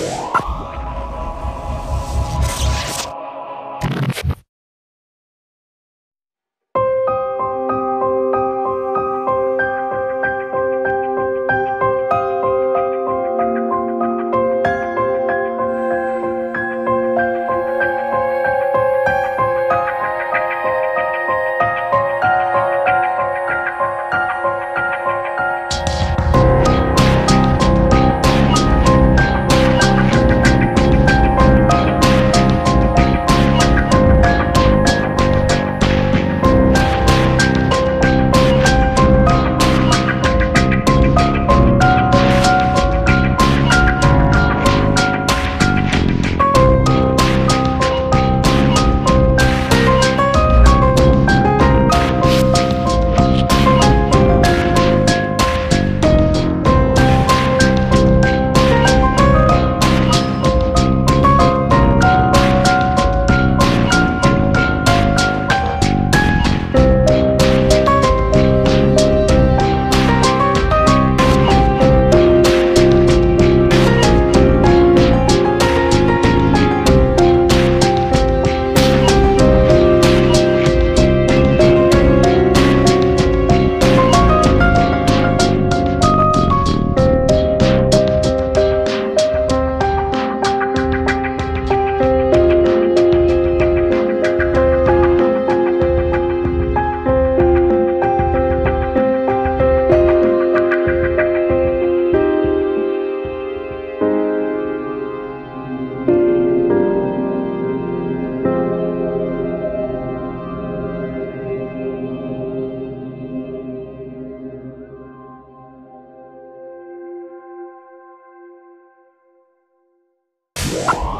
Yeah. You